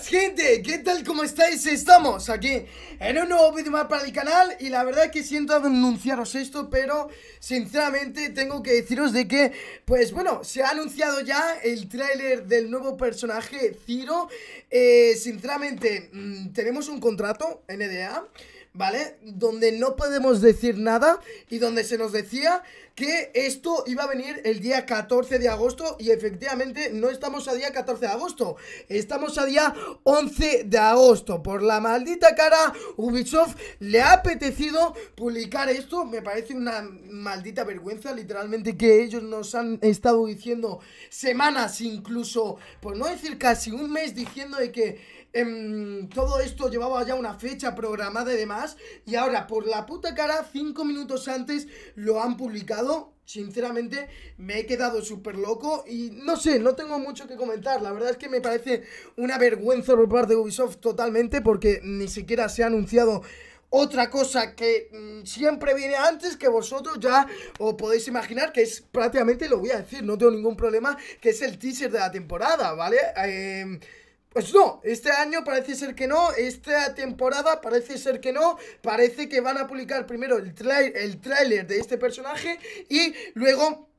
gente, ¿qué tal? ¿Cómo estáis? Estamos aquí en un nuevo vídeo más para el canal Y la verdad que siento anunciaros esto, pero sinceramente tengo que deciros de que Pues bueno, se ha anunciado ya el tráiler del nuevo personaje Ciro eh, Sinceramente, mm, tenemos un contrato, NDA ¿vale? Donde no podemos decir nada y donde se nos decía que esto iba a venir el día 14 de agosto y efectivamente no estamos a día 14 de agosto, estamos a día 11 de agosto. Por la maldita cara, Ubisoft le ha apetecido publicar esto, me parece una maldita vergüenza, literalmente que ellos nos han estado diciendo semanas, incluso, por no decir casi un mes, diciendo de que Em, todo esto llevaba ya una fecha programada y demás. Y ahora, por la puta cara, cinco minutos antes lo han publicado. Sinceramente, me he quedado súper loco y no sé, no tengo mucho que comentar. La verdad es que me parece una vergüenza por parte de Ubisoft totalmente porque ni siquiera se ha anunciado otra cosa que mm, siempre viene antes que vosotros ya os podéis imaginar que es prácticamente, lo voy a decir, no tengo ningún problema, que es el teaser de la temporada, ¿vale? Eh, pues no, este año parece ser que no, esta temporada parece ser que no, parece que van a publicar primero el, tráiler de este personaje y luego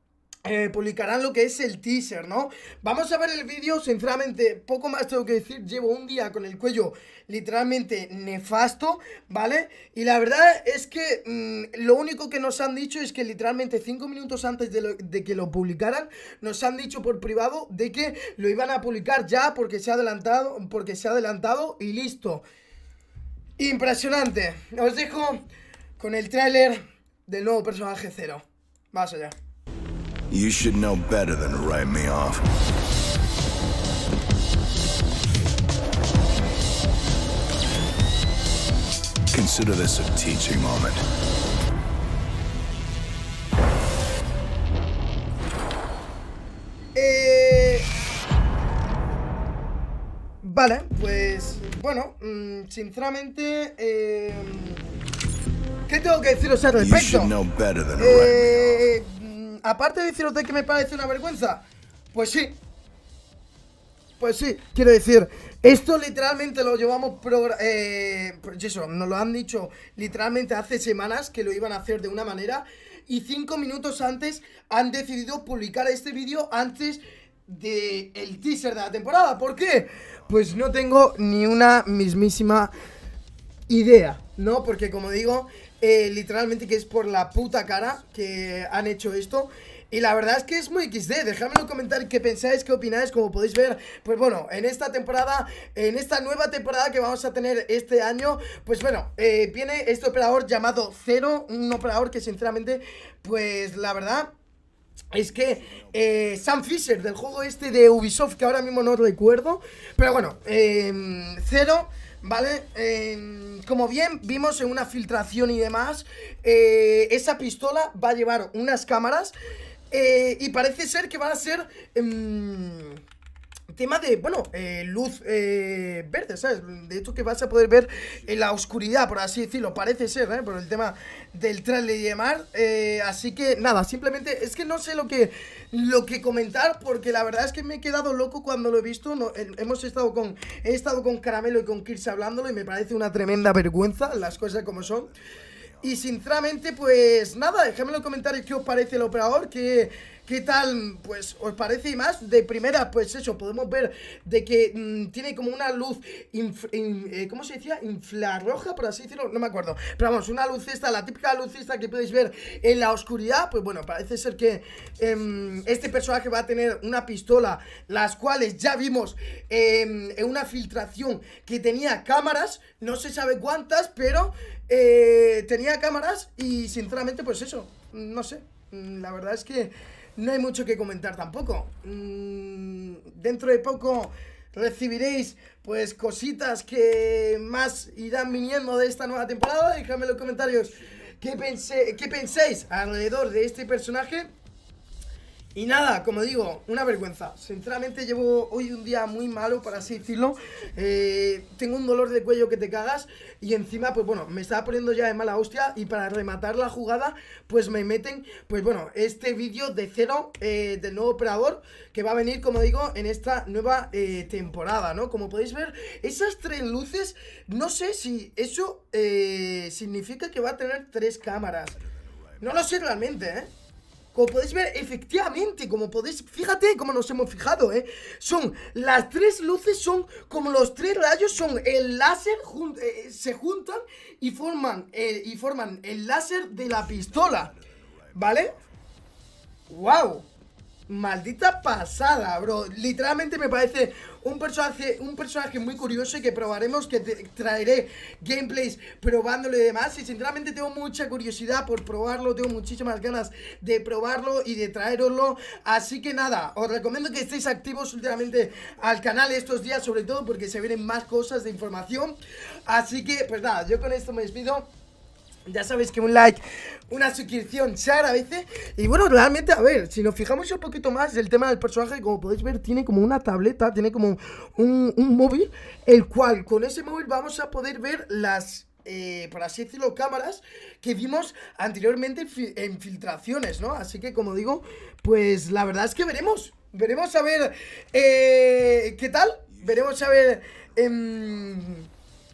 eh, publicarán lo que es el teaser, ¿no? Vamos a ver el vídeo, sinceramente, poco más tengo que decir, llevo un día con el cuello literalmente nefasto, ¿vale? Y la verdad es que mm, lo único que nos han dicho es que literalmente cinco minutos antes de, que lo publicaran, nos han dicho por privado de que lo iban a publicar ya porque se ha adelantado, porque se ha adelantado y listo. Impresionante. Os dejo con el tráiler del nuevo personaje Cero. Vamos allá. You should know better than to write me off. Consider this a teaching moment. Eh... Vale, pues bueno, mmm, sinceramente, eh, ¿qué tengo que deciros al respecto? Eh, aparte de deciros de que me parece una vergüenza, pues sí. Pues sí, quiero decir, esto literalmente lo llevamos eh, pues eso, nos lo han dicho literalmente hace semanas que lo iban a hacer de una manera y cinco minutos antes han decidido publicar este vídeo antes del el teaser de la temporada. ¿Por qué? Pues no tengo ni una mismísima idea, ¿no? Porque como digo, eh, literalmente que es por la puta cara que han hecho esto. Y la verdad es que es muy XD, dejadme en los comentarios qué pensáis, qué opináis, como podéis ver Pues bueno, en esta temporada, en esta nueva temporada que vamos a tener este año Pues bueno, eh, viene este operador llamado Zero Un operador que sinceramente, pues la verdad es que eh, Sam Fisher del juego este de Ubisoft que ahora mismo no recuerdo Pero bueno, eh, ¿vale? como bien vimos en una filtración y demás, eh, esa pistola va a llevar unas cámaras eh, y parece ser que van a ser... Em, tema de, bueno, eh, luz eh, verde, ¿sabes? De hecho que vas a poder ver en la oscuridad, por así decirlo, parece ser, ¿eh? Por el tema del trailer y demás. Eh, así que nada, simplemente es que no sé lo que, lo que comentar porque la verdad es que me he quedado loco cuando lo he visto. No, hemos estado con, he estado con Caramelo y con Kirsi hablándolo y me parece una tremenda vergüenza las cosas como son. Y sinceramente, pues nada, dejadme en los comentarios qué os parece el operador, que ¿Qué tal? Pues, ¿os parece y más? De primera, pues eso, podemos ver de que mm, tiene como una luz, eh, ¿cómo se decía? Infrarroja, por así decirlo, no me acuerdo. Pero vamos, una luz esta, la típica luz esta que podéis ver en la oscuridad, pues bueno, parece ser que em, este personaje va a tener una pistola, las cuales ya vimos em, en una filtración que tenía cámaras, no se sabe cuántas, pero eh, tenía cámaras y sinceramente, pues eso, no sé, la verdad es que no hay mucho que comentar tampoco. Mm, dentro de poco recibiréis pues cositas que más irán viniendo de esta nueva temporada. Déjame en los comentarios qué, pensé, qué pensáis alrededor de este personaje. Y nada, como digo, una vergüenza. Sinceramente llevo hoy un día muy malo, para así decirlo. Eh, tengo un dolor de cuello que te cagas. Y encima, pues bueno, me estaba poniendo ya de mala hostia. Y para rematar la jugada, pues me meten, pues bueno, este vídeo de cero eh, del nuevo operador. Que va a venir, como digo, en esta nueva eh, temporada, ¿no? Como podéis ver, esas tres luces, no sé si eso significa que va a tener tres cámaras. No lo sé realmente, ¿eh? Como podéis ver, efectivamente, como podéis... Fíjate cómo nos hemos fijado, ¿eh? Son... Las tres luces son como los tres rayos, son el láser, eh, se juntan y forman, eh, y forman el láser de la pistola, ¿vale? ¡Wow! Maldita pasada, bro. Literalmente me parece un personaje Un personaje muy curioso y que probaremos Que traeré gameplays probándolo y demás. Y sinceramente tengo mucha curiosidad por probarlo Tengo muchísimas ganas de probarlo y de traeroslo. Así que nada, os recomiendo que estéis activos últimamente al canal estos días Sobre todo porque se vienen más cosas de información. Así que, pues nada, yo con esto me despido ya sabéis que un like, una suscripción se agradece Y bueno, realmente, a ver, si nos fijamos un poquito más El tema del personaje, como podéis ver, tiene como una tableta Tiene como un, móvil El cual, con ese móvil vamos a poder ver las eh, por así decirlo, cámaras que vimos anteriormente en filtraciones, ¿no? Así que, como digo, pues la verdad es que veremos. Veremos a ver eh, qué tal. Veremos a ver... Eh,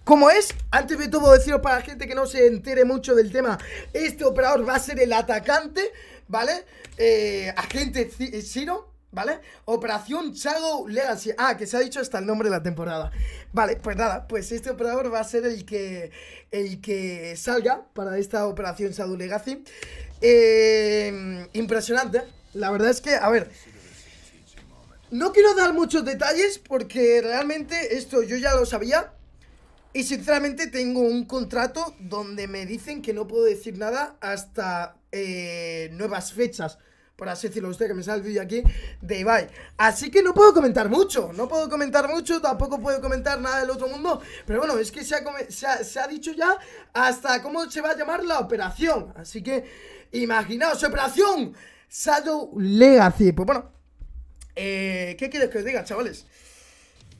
¿Cómo es? Antes de todo deciros para la gente que no se entere mucho del tema Este operador va a ser el atacante, ¿vale? Eh, agente Zero, ¿vale? Operación Shadow Legacy Ah, que se ha dicho hasta el nombre de la temporada Vale, pues nada, pues este operador va a ser el que El que salga para esta operación Shadow Legacy eh, Impresionante La verdad es que, a ver no quiero dar muchos detalles porque realmente esto yo ya lo sabía y sinceramente tengo un contrato donde me dicen que no puedo decir nada hasta eh, nuevas fechas. Por así decirlo, usted que me sale el vídeo aquí de Ibai. Así que no puedo comentar mucho. No puedo comentar mucho, tampoco puedo comentar nada del otro mundo. Pero bueno, es que se ha, se ha, dicho ya hasta cómo se va a llamar la operación. Así que, imaginaos, operación Shadow Legacy. Pues bueno, eh, ¿qué quieres que os diga, chavales?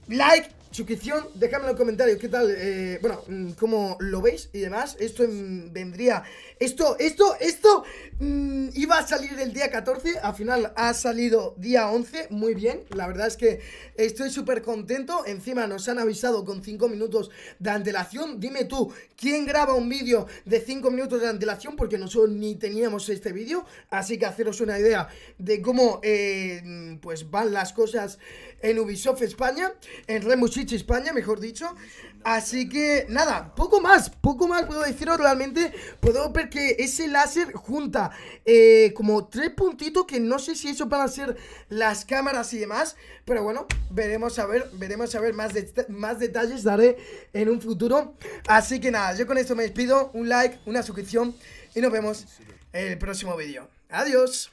Like, suscripción, dejadme en los comentarios qué tal, eh, bueno, mm, cómo lo veis y demás. Esto vendría, esto, esto, esto mm, iba a salir el día 14, al final ha salido día 11, muy bien. La verdad es que estoy súper contento. Encima nos han avisado con 5 minutos de antelación. Dime tú, ¿quién graba un vídeo de 5 minutos de antelación? Porque nosotros ni teníamos este vídeo, así que haceros una idea de cómo eh, pues van las cosas en Ubisoft España, en Remus España, mejor dicho. Así que nada, poco más, poco más puedo deciros realmente. Puedo ver que ese láser junta eh, como tres puntitos que no sé si eso van a ser las cámaras y demás. Pero bueno, veremos a ver, veremos a ver más, más detalles daré en un futuro. Así que nada, yo con esto me despido. Un like, una suscripción y nos vemos en el próximo vídeo. Adiós.